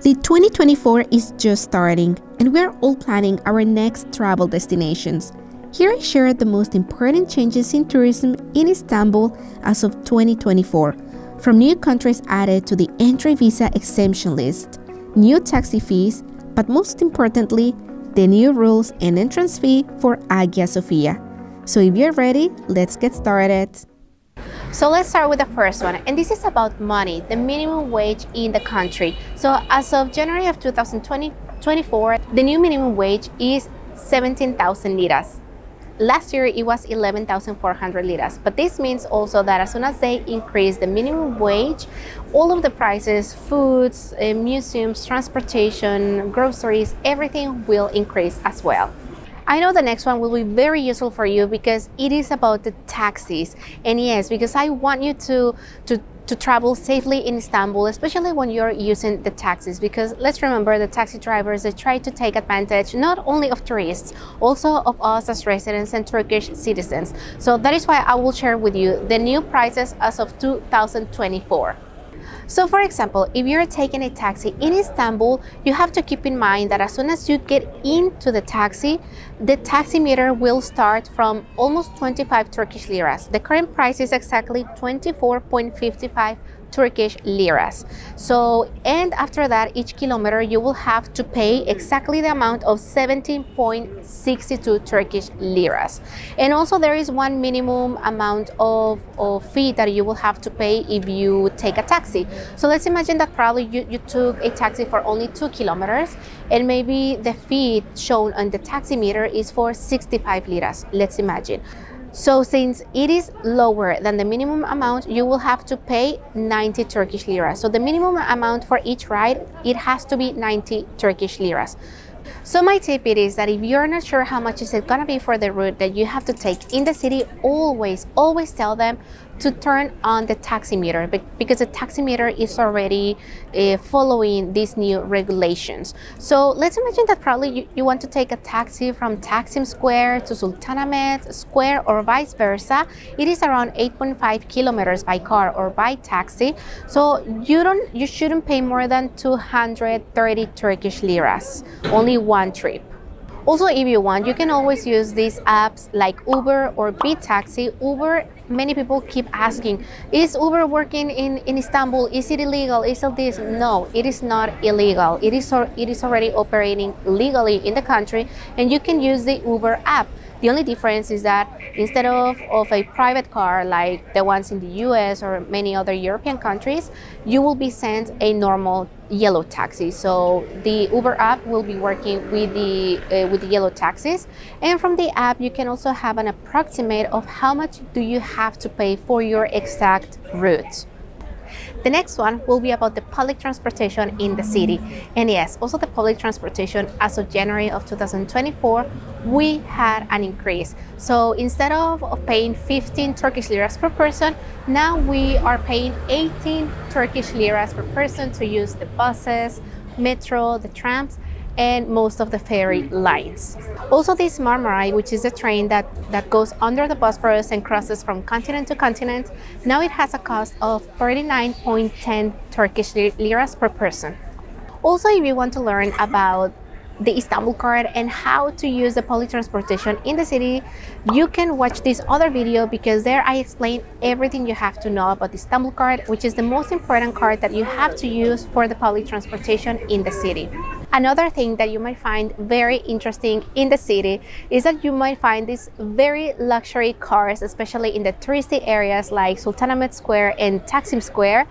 The 2024 is just starting, and we are all planning our next travel destinations. Here I share the most important changes in tourism in Istanbul as of 2024, from new countries added to the entry visa exemption list, new taxi fees, but most importantly, the new rules and entrance fee for Hagia Sophia. So if you're ready, let's get started. So let's start with the first one, and this is about money, the minimum wage in the country. So as of January of 2024, the new minimum wage is 17,000 liras. Last year it was 11,400 liras, but this means also that as soon as they increase the minimum wage, all of the prices, foods, uh, museums, transportation, groceries, everything will increase as well. I know the next one will be very useful for you because it is about the taxis. And yes, because I want you to, to to travel safely in Istanbul, especially when you're using the taxis. Because let's remember the taxi drivers, they try to take advantage not only of tourists, also of us as residents and Turkish citizens. So that is why I will share with you the new prices as of 2024. So for example, if you're taking a taxi in Istanbul, you have to keep in mind that as soon as you get into the taxi, the taxi meter will start from almost 25 Turkish liras. The current price is exactly 24.55 Turkish liras. So, and after that, each kilometer you will have to pay exactly the amount of 17.62 Turkish liras. And also there is one minimum amount of, of fee that you will have to pay if you take a taxi. So let's imagine that probably you, you took a taxi for only two kilometers and maybe the fee shown on the taxi meter is for 65 liras, let's imagine. So since it is lower than the minimum amount, you will have to pay 90 Turkish lira. So the minimum amount for each ride, it has to be 90 Turkish liras. So my tip it is that if you're not sure how much is it gonna be for the route that you have to take in the city, always, always tell them to turn on the taximeter because the taximeter is already uh, following these new regulations. So let's imagine that probably you, you, want to take a taxi from Taksim Square to Sultanahmet Square or vice versa. It is around 8.5 kilometers by car or by taxi. So you don't you shouldn't pay more than 230 Turkish liras, only one trip. Also, if you want, you can always use these apps like Uber or Taxi. Uber, many people keep asking, is Uber working in, in Istanbul? Is it illegal? Is it this? No, it is not illegal. It is, it is already operating legally in the country and you can use the Uber app. The only difference is that instead of, of a private car like the ones in the US or many other European countries, you will be sent a normal yellow taxi. So the Uber app will be working with the uh, with the yellow taxis, and from the app you can also have an approximate of how much do you have to pay for your exact route. The next one will be about the public transportation in the city. And yes, also the public transportation as of January of 2024, we had an increase. So instead of, paying 15 Turkish liras per person, now we are paying 18 Turkish liras per person to use the buses, metro, the trams, and most of the ferry lines. Also this Marmaray, which is a train that, that goes under the Bosphorus and crosses from continent to continent, now it has a cost of 39.10 Turkish liras per person. Also, if you want to learn about the Istanbul card and how to use the public transportation in the city, you can watch this other video because there I explain everything you have to know about the Istanbul card, which is the most important card that you have to use for the public transportation in the city. Another thing that you might find very interesting in the city is that you might find these very luxury cars, especially in the touristy areas like Sultanahmet Square and Taksim Square.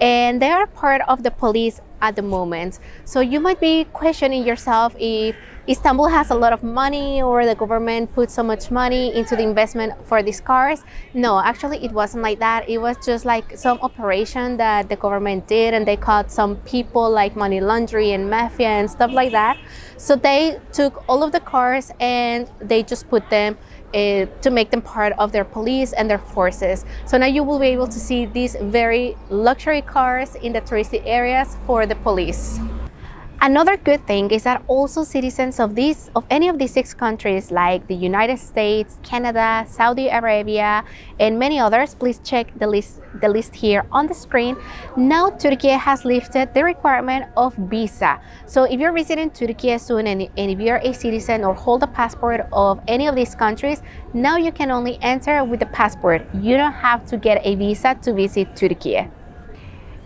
And they are part of the police at the moment. So you might be questioning yourself if Istanbul has a lot of money or the government put so much money into the investment for these cars. No, actually it wasn't like that. It was just like some operation that the government did and they caught some people like money laundering and mafia and stuff like that. So they took all of the cars and they just put them uh, to make them part of their police and their forces. So now you will be able to see these very luxury cars in the touristy areas for the police. Another good thing is that also citizens of these of any of these six countries like the United States, Canada, Saudi Arabia, and many others, please check the list the list here on the screen. Now Turkey has lifted the requirement of visa. So if you're visiting Turkey soon and, and if you're a citizen or hold a passport of any of these countries, now you can only enter with the passport. You don't have to get a visa to visit Turkey.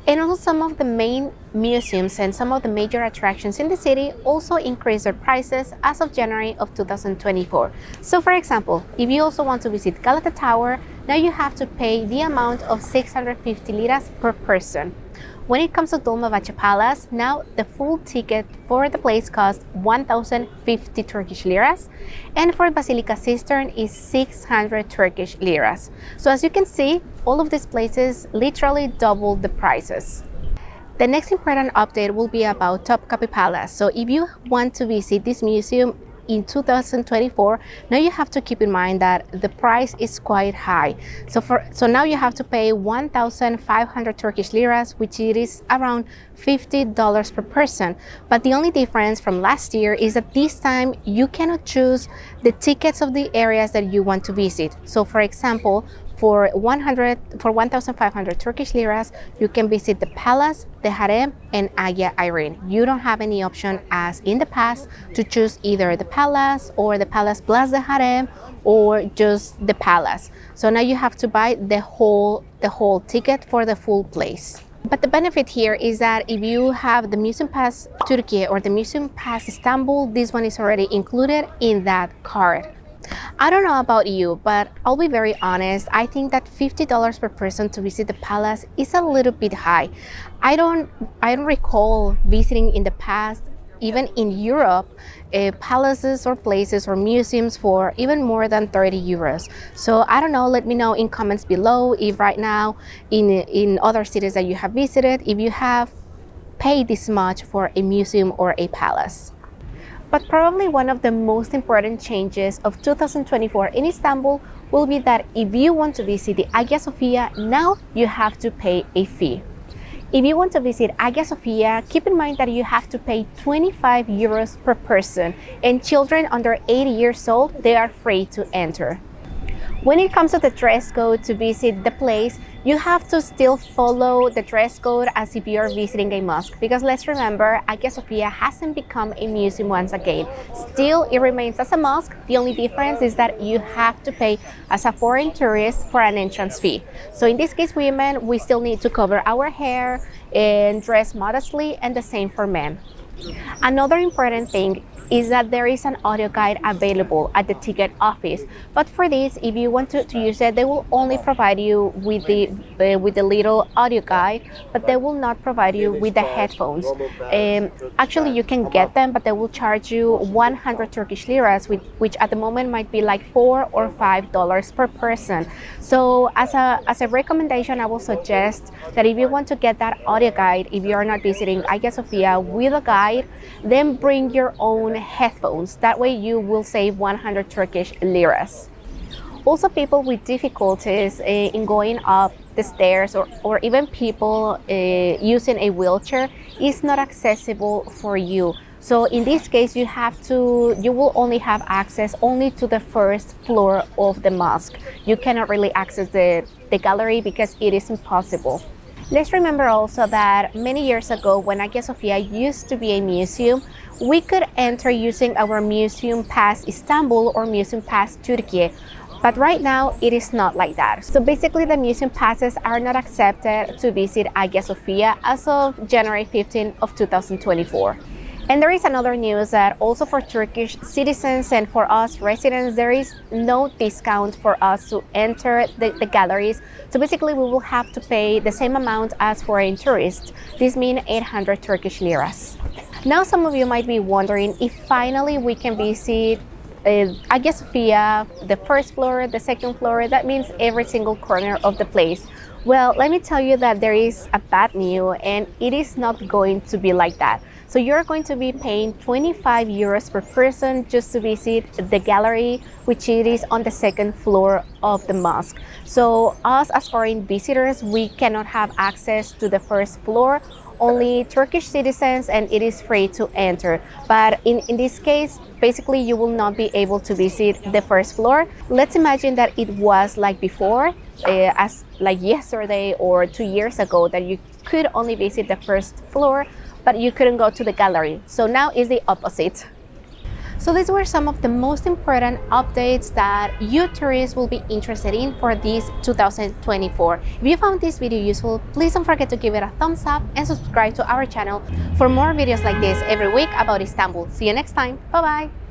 And also some of the main museums and some of the major attractions in the city also increase their prices as of January of 2024. So for example, if you also want to visit Galata Tower, now you have to pay the amount of 650 liras per person. When it comes to Dolmabahce Palace, now the full ticket for the place costs 1,050 Turkish liras, and for Basilica Cistern is 600 Turkish liras. So as you can see, all of these places literally double the prices. The next important update will be about Topkapi Palace. So if you want to visit this museum in 2024 now you have to keep in mind that the price is quite high. So for so now you have to pay 1500 turkish liras which it is around 50 dollars per person. But the only difference from last year is that this time you cannot choose the tickets of the areas that you want to visit. So for example for 100 for 1500 turkish liras you can visit the palace the harem and Hagia Irene. You don't have any option as in the past to choose either the palace or the palace plus the harem or just the palace. So now you have to buy the whole the whole ticket for the full place. But the benefit here is that if you have the Museum Pass Turkey or the Museum Pass Istanbul, this one is already included in that card. I don't know about you, but I'll be very honest. I think that $50 per person to visit the palace is a little bit high. I don't I don't recall visiting in the past even in Europe, uh, palaces or places or museums for even more than 30 euros. So I don't know, let me know in comments below if right now in, in other cities that you have visited, if you have paid this much for a museum or a palace. But probably one of the most important changes of 2024 in Istanbul will be that if you want to visit the Hagia Sophia, now you have to pay a fee. If you want to visit Hagia Sophia, keep in mind that you have to pay 25 euros per person and children under 80 years old, they are free to enter. When it comes to the dress code to visit the place, you have to still follow the dress code as if you're visiting a mosque because let's remember Hagia Sophia hasn't become a museum once again. Still it remains as a mosque. The only difference is that you have to pay as a foreign tourist for an entrance fee. So in this case women we still need to cover our hair and dress modestly and the same for men Another important thing is that there is an audio guide available at the ticket office. But for this, if you want to, to use it, they will only provide you with the uh, with the little audio guide, but they will not provide you with the headphones. Um, actually, you can get them, but they will charge you 100 Turkish liras, which, which at the moment might be like four or five dollars per person. So as a as a recommendation, I will suggest that if you want to get that audio guide, if you are not visiting Hagia Sophia with a guide then bring your own headphones. That way you will save 100 Turkish liras. Also, people with difficulties eh, in going up the stairs or, or even people uh, using a wheelchair is not accessible for you. So in this case, you have to, you will only have access only to the first floor of the mosque. You cannot really access the, the gallery because it is impossible. Let's remember also that many years ago when Hagia Sophia used to be a museum, we could enter using our Museum Pass Istanbul or Museum Pass Turkey. But right now, it is not like that. So basically, the museum passes are not accepted to visit Hagia Sophia as of January 15 of 2024. And there is another news that also for Turkish citizens and for us residents, there is no discount for us to enter the, the galleries. So basically we will have to pay the same amount as foreign tourists. This means 800 Turkish liras. Now some of you might be wondering if finally we can visit uh, Hagia Sophia, the first floor, the second floor, that means every single corner of the place. Well, let me tell you that there is a bad news and it is not going to be like that. So you're going to be paying 25 euros per person just to visit the gallery, which it is on the second floor of the mosque. So us as foreign visitors, we cannot have access to the first floor only Turkish citizens and it is free to enter. But in, in this case, basically you will not be able to visit the first floor. Let's imagine that it was like before, uh, as like yesterday or two years ago that you could only visit the first floor, but you couldn't go to the gallery. So now is the opposite. So these were some of the most important updates that you tourists will be interested in for this 2024. If you found this video useful, please don't forget to give it a thumbs up and subscribe to our channel for more videos like this every week about Istanbul. See you next time. Bye bye.